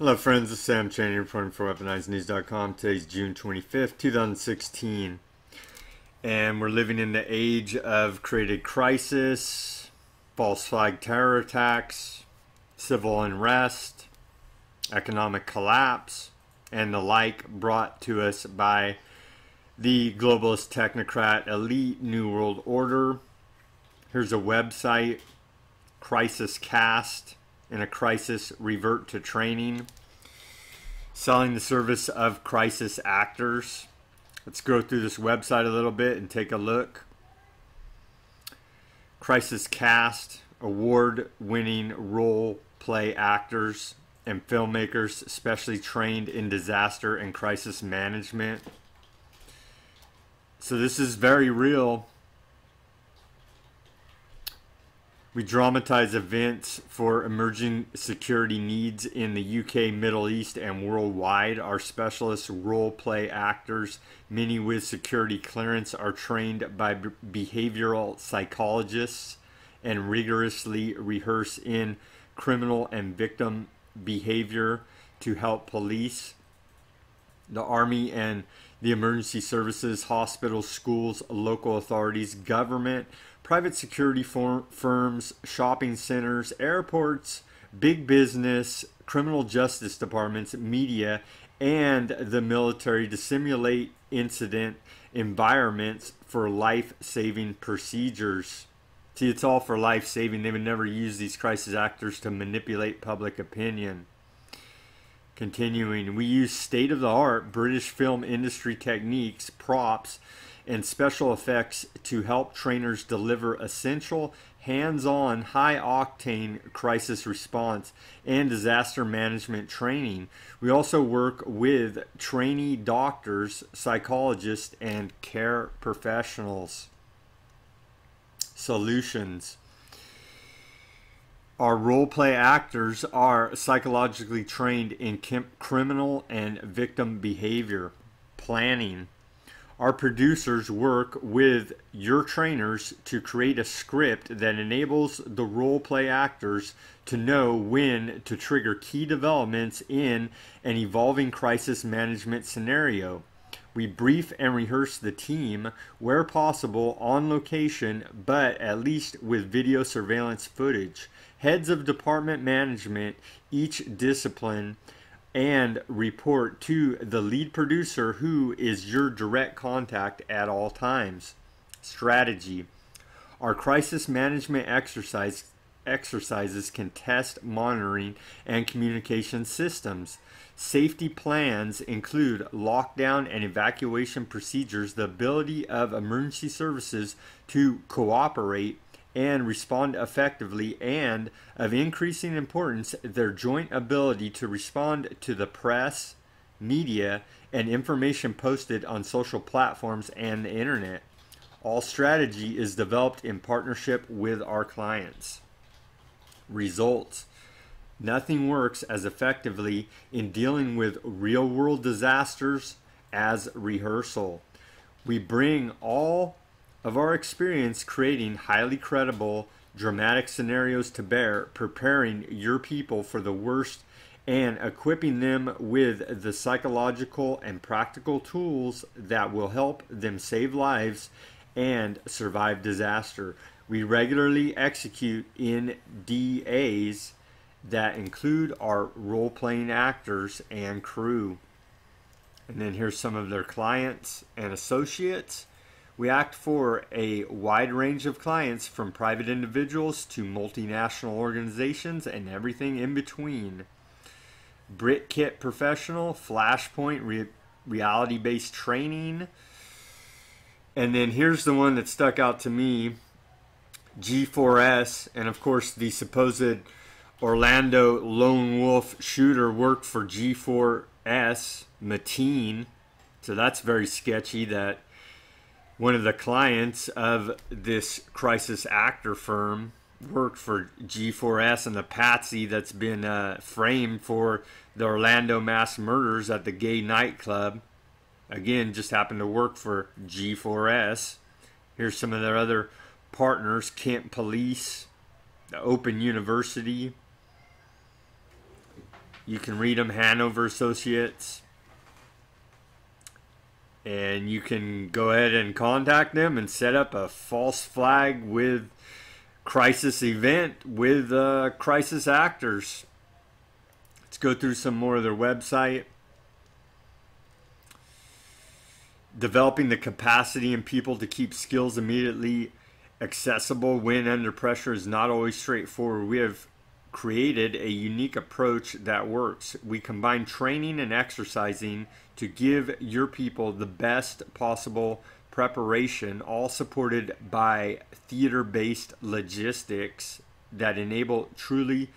Hello friends, this is Sam Cheney reporting for WeaponizedNews.com. Today's June 25th, 2016. And we're living in the age of created crisis, false flag terror attacks, civil unrest, economic collapse, and the like brought to us by the globalist technocrat elite New World Order. Here's a website, Crisis Cast in a crisis revert to training. Selling the service of crisis actors. Let's go through this website a little bit and take a look. Crisis Cast, award winning role play actors and filmmakers specially trained in disaster and crisis management. So, this is very real. We dramatize events for emerging security needs in the UK, Middle East, and worldwide. Our specialists, role play actors, many with security clearance, are trained by behavioral psychologists and rigorously rehearse in criminal and victim behavior to help police, the Army, and the emergency services, hospitals, schools, local authorities, government private security firms, shopping centers, airports, big business, criminal justice departments, media, and the military to simulate incident environments for life saving procedures. See, it's all for life saving. They would never use these crisis actors to manipulate public opinion. Continuing, we use state of the art British film industry techniques, props, and special effects to help trainers deliver essential hands-on high-octane crisis response and disaster management training. We also work with trainee doctors, psychologists, and care professionals. Solutions. Our role play actors are psychologically trained in criminal and victim behavior, planning, our producers work with your trainers to create a script that enables the role play actors to know when to trigger key developments in an evolving crisis management scenario. We brief and rehearse the team where possible on location, but at least with video surveillance footage. Heads of department management, each discipline, and report to the lead producer who is your direct contact at all times. Strategy Our crisis management exercise exercises can test monitoring and communication systems. Safety plans include lockdown and evacuation procedures, the ability of emergency services to cooperate and respond effectively, and of increasing importance, their joint ability to respond to the press, media, and information posted on social platforms and the internet. All strategy is developed in partnership with our clients. Results Nothing works as effectively in dealing with real world disasters as rehearsal. We bring all of our experience creating highly credible, dramatic scenarios to bear, preparing your people for the worst and equipping them with the psychological and practical tools that will help them save lives and survive disaster. We regularly execute in DAs that include our role playing actors and crew. And then here's some of their clients and associates. We act for a wide range of clients from private individuals to multinational organizations and everything in between. BritKit Professional, Flashpoint, re- reality based training. And then here's the one that stuck out to me G4S, and of course, the supposed Orlando lone wolf shooter worked for G4S, Mateen. So that's very sketchy that one of the clients of this crisis actor firm worked for G4S and the patsy that's been uh, framed for the Orlando mass murders at the gay nightclub. Again, just happened to work for G4S. Here's some of their other partners Kent Police, the Open University, You can read them, Hanover Associates. And you can go ahead and contact them and set up a false flag with crisis event with uh, crisis actors. Let's go through some more of their website. Developing the capacity in people to keep skills immediately accessible when under pressure is not always straightforward. We have created a unique approach that works. We combine training and exercising to give your people the best possible preparation, all supported by theater based logistics that enable truly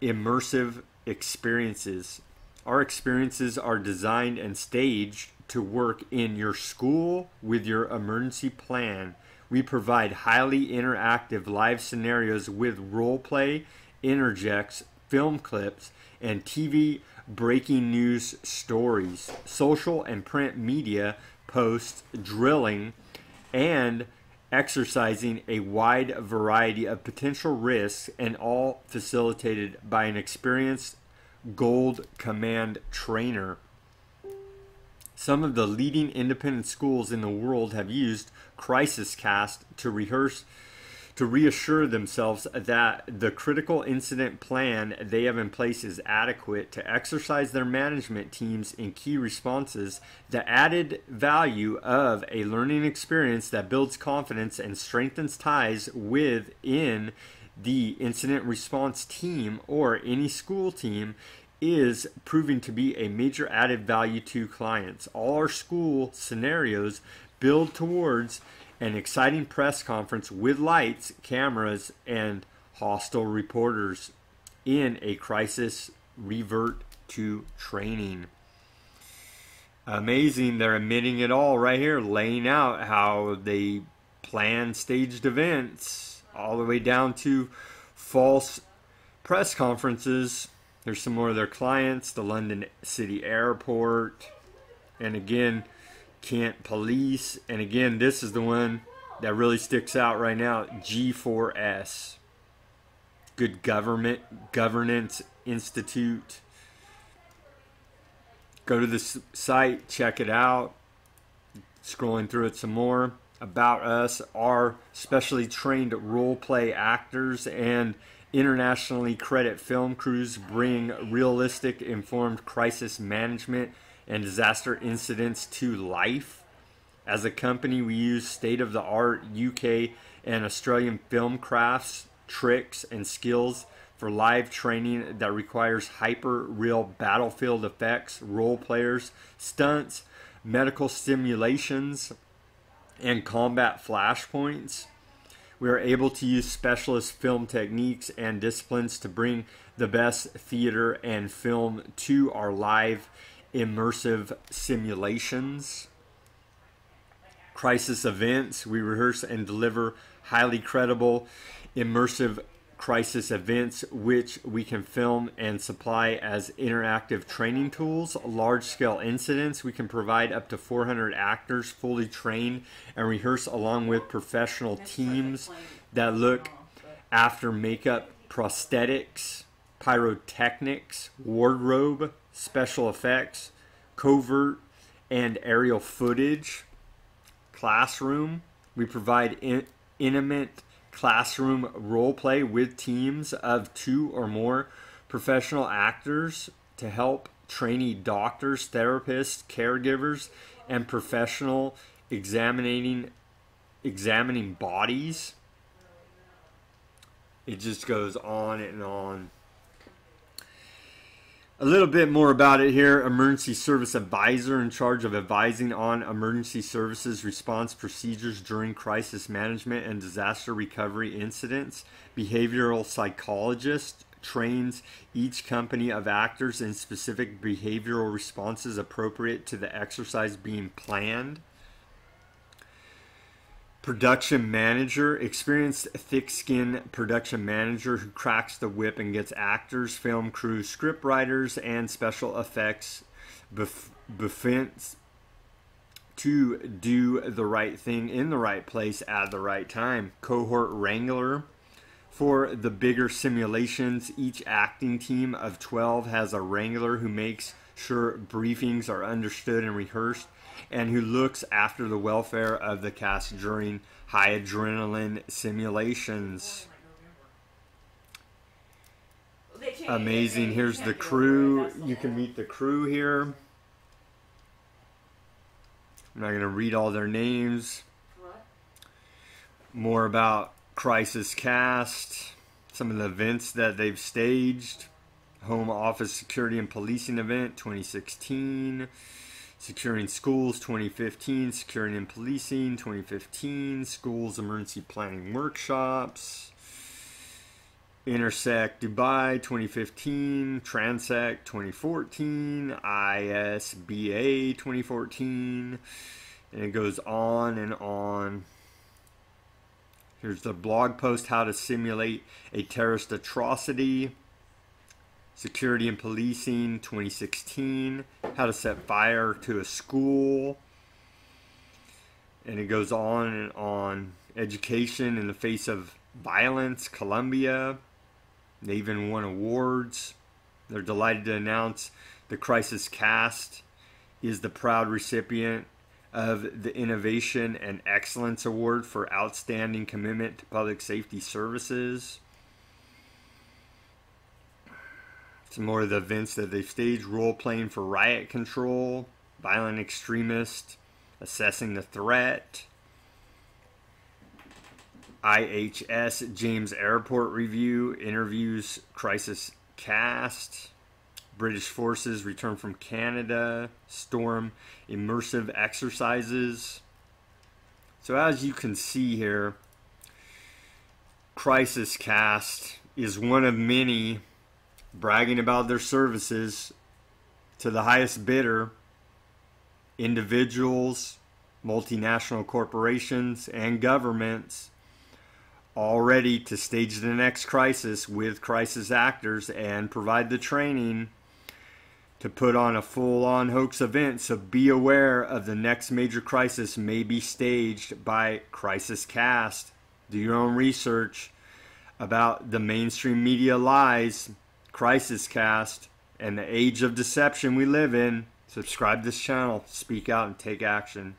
immersive experiences. Our experiences are designed and staged to work in your school with your emergency plan. We provide highly interactive live scenarios with role play interjects, film clips, and TV breaking news stories, social and print media posts, drilling, and exercising a wide variety of potential risks, and all facilitated by an experienced Gold Command trainer. Some of the leading independent schools in the world have used Crisis Cast to rehearse to reassure themselves that the critical incident plan they have in place is adequate to exercise their management teams in key responses, the added value of a learning experience that builds confidence and strengthens ties within the incident response team or any school team is proving to be a major added value to clients. All our school scenarios build towards an exciting press conference with lights, cameras, and hostile reporters in a crisis revert to training. Amazing, they're admitting it all right here, laying out how they plan staged events all the way down to false press conferences. There's some more of their clients, the London City Airport, and again, Kent Police. And again, this is the one that really sticks out right now G4S. Good Government Governance Institute. Go to the site, check it out. Scrolling through it some more. About Us, our specially trained role play actors and internationally credit film crews bring realistic, informed crisis management and disaster incidents to life. As a company, we use state of the art UK and Australian film crafts, tricks, and skills for live training that requires hyper real battlefield effects, role players, stunts, medical simulations, and combat flashpoints. We are able to use specialist film techniques and disciplines to bring the best theater and film to our live immersive simulations, crisis events. We rehearse and deliver highly credible, immersive crisis events, which we can film and supply as interactive training tools. Large scale incidents, we can provide up to 400 actors fully trained and rehearse along with professional teams that look after makeup, prosthetics, pyrotechnics, wardrobe, special effects, covert and aerial footage, classroom. We provide in, intimate classroom role play with teams of two or more professional actors to help trainee doctors, therapists, caregivers, and professional examining examining bodies. It just goes on and on. A little bit more about it here. Emergency Service Advisor in charge of advising on emergency services response procedures during crisis management and disaster recovery incidents. Behavioral psychologist trains each company of actors in specific behavioral responses appropriate to the exercise being planned production manager, experienced thick skin production manager who cracks the whip and gets actors, film crew, script writers, and special effects bef- befits to do the right thing in the right place at the right time. Cohort wrangler, For the bigger simulations, each acting team of 12 has a wrangler who makes sure briefings are understood and rehearsed and who looks after the welfare of the cast during high adrenaline simulations. Amazing. Here's the crew. You can meet the crew here. I'm not going to read all their names. More about Crisis Cast, some of the events that they've staged. Home Office Security and Policing Event 2016. Securing Schools 2015, Securing and Policing 2015, Schools Emergency Planning Workshops, Intersec Dubai 2015, Transect 2014, ISBA 2014, and it goes on and on. Here's the blog post How to Simulate a Terrorist Atrocity. Security and Policing 2016, How to Set Fire to a School, and it goes on and on. Education in the Face of Violence, Columbia. They even won awards. They're delighted to announce the Crisis Cast is the proud recipient of the Innovation and Excellence Award for Outstanding Commitment to Public Safety Services. Some more of the events that they've staged role playing for riot control, violent extremist, assessing the threat, IHS Jane's Airport Review, interviews Crisis Cast, British forces return from Canada, Storm immersive exercises. So, as you can see here, Crisis Cast is one of many bragging about their services to the highest bidder, individuals, multinational corporations, and governments, all ready to stage the next crisis with crisis actors and provide the training to put on a full on hoax event. So be aware of the next major crisis may be staged by Crisis Cast. Do your own research about the mainstream media lies Crisis Cast, and the age of deception we live in. Subscribe this channel, speak out, and take action.